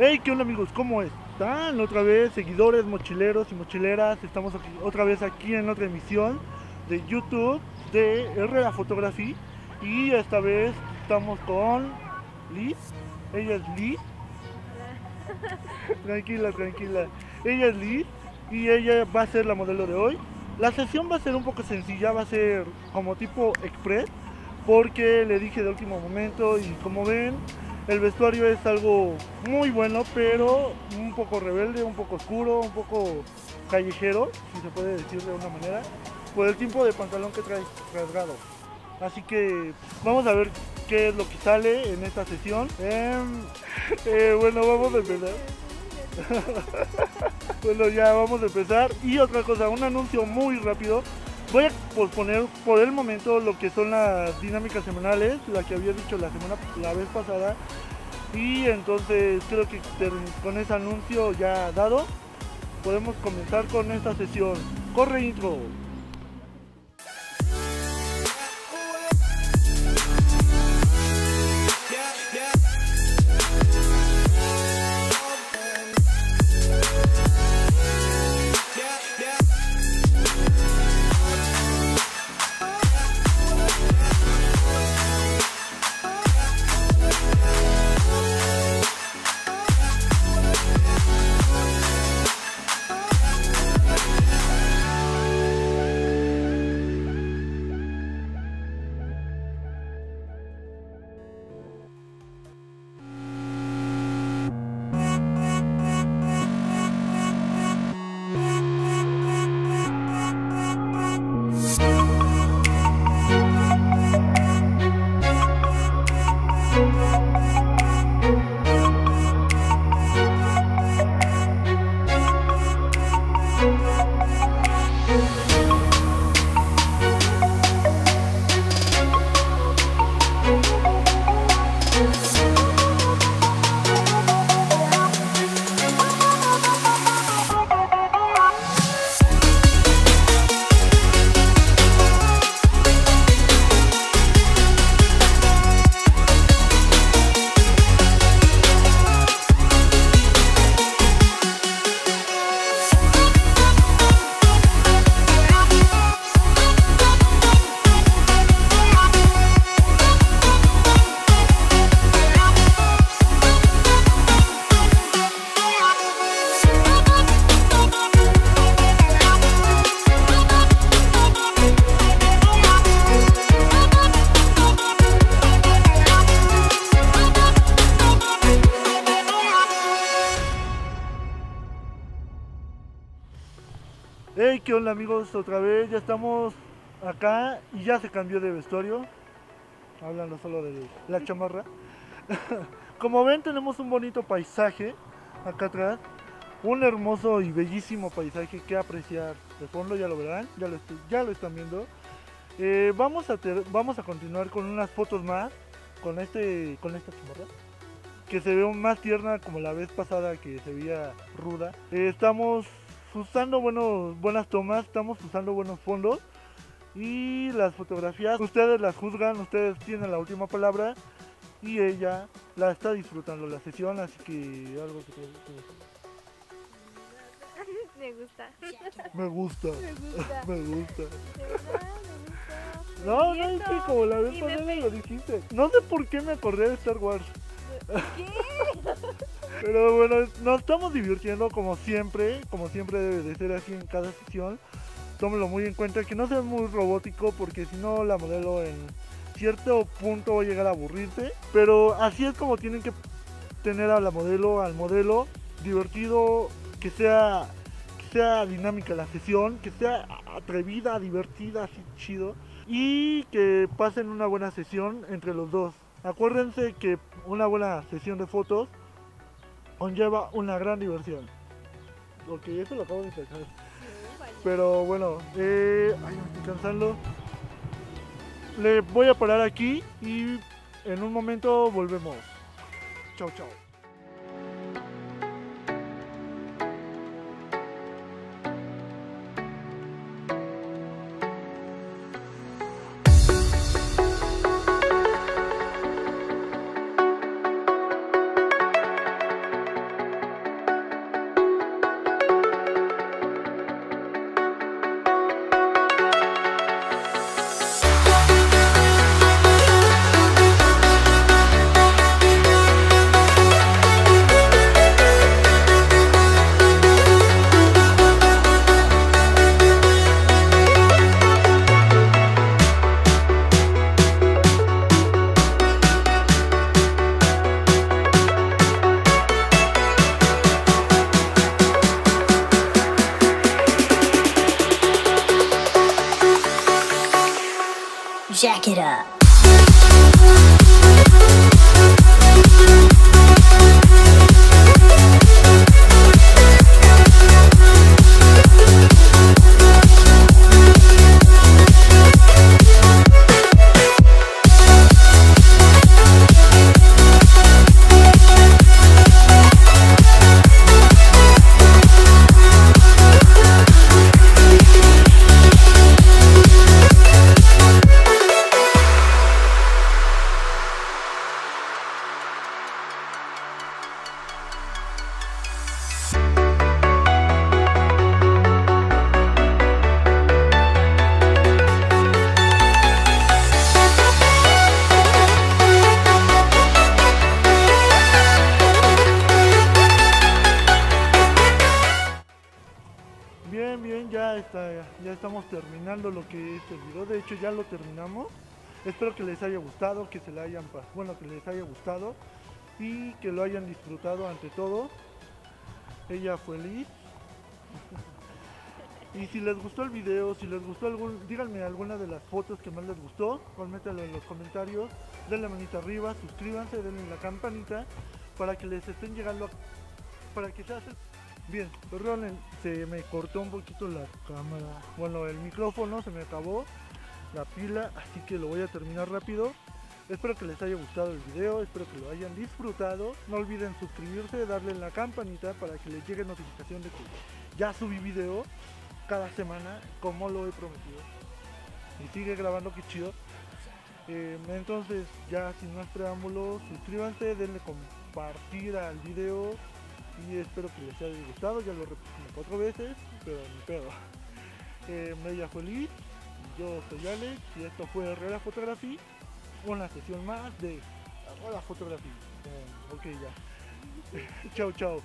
Hey, ¿qué onda amigos? ¿Cómo están? Otra vez, seguidores, mochileros y mochileras. Estamos aquí, otra vez aquí en otra emisión de YouTube de Herrera Photography. Y esta vez estamos con Liz. Ella es Liz. tranquila, tranquila. Ella es Liz y ella va a ser la modelo de hoy. La sesión va a ser un poco sencilla, va a ser como tipo express porque le dije de último momento y como ven el vestuario es algo muy bueno pero un poco rebelde, un poco oscuro, un poco callejero, si se puede decir de una manera, por el tipo de pantalón que trae rasgado. Así que vamos a ver qué es lo que sale en esta sesión. Em, eh, bueno, vamos a empezar. bueno, ya vamos a empezar. Y otra cosa, un anuncio muy rápido. Voy a posponer por el momento lo que son las dinámicas semanales, la que había dicho la semana la vez pasada. Y entonces creo que con ese anuncio ya dado, podemos comenzar con esta sesión. Corre intro. ¿Qué onda amigos? Otra vez, ya estamos acá y ya se cambió de vestuario. Hablando solo de la chamarra. Como ven, tenemos un bonito paisaje acá atrás. Un hermoso y bellísimo paisaje que apreciar de fondo, ya lo verán, ya lo, ya lo están viendo. Eh, vamos, a ter- vamos a continuar con unas fotos más con, este, con esta chamarra que se ve más tierna como la vez pasada que se veía ruda. Eh, estamos usando buenos, buenas tomas, estamos usando buenos fondos y las fotografías, ustedes las juzgan, ustedes tienen la última palabra y ella la está disfrutando la sesión, así que algo que te- que- Me gusta. me gusta, Me gusta. me gusta. Me. No, Me no, es que como la vez me pasada pe- lo dijiste. No sé por qué me acordé de Star Wars. ¿Qué? Pero bueno, nos estamos divirtiendo como siempre, como siempre debe de ser así en cada sesión. Tómenlo muy en cuenta, que no sea muy robótico porque si no la modelo en cierto punto va a llegar a aburrirse. Pero así es como tienen que tener a la modelo, al modelo, divertido, que sea, que sea dinámica la sesión, que sea atrevida, divertida, así chido. Y que pasen una buena sesión entre los dos. Acuérdense que una buena sesión de fotos conlleva una gran diversión. Ok, eso lo acabo de pensar. Pero bueno, eh, ay, me estoy cansando. Le voy a parar aquí y en un momento volvemos. Chao, chao. Ya estamos terminando lo que es el video. De hecho, ya lo terminamos. Espero que les haya gustado, que se le hayan, bueno, que les haya gustado y que lo hayan disfrutado ante todo. Ella fue Liz. Y si les gustó el video, si les gustó algún, díganme alguna de las fotos que más les gustó, coméntalo en los comentarios, denle manita arriba, suscríbanse, denle la campanita para que les estén llegando, para que se hace. Bien, perdonen, se me cortó un poquito la cámara, bueno, el micrófono se me acabó, la pila, así que lo voy a terminar rápido. Espero que les haya gustado el video, espero que lo hayan disfrutado. No olviden suscribirse, darle en la campanita para que les llegue notificación de que ya subí video cada semana, como lo he prometido. Y sigue grabando, que chido. Eh, entonces, ya sin más preámbulos, suscríbanse, denle compartir al video y espero que les haya gustado. Ya lo repetí como cuatro veces, pero ni pedo. Eh, fue Liz, yo soy Alex y esto fue Herrera Fotografía una sesión más de la Fotografía. Eh, ok, ya. chao, chao.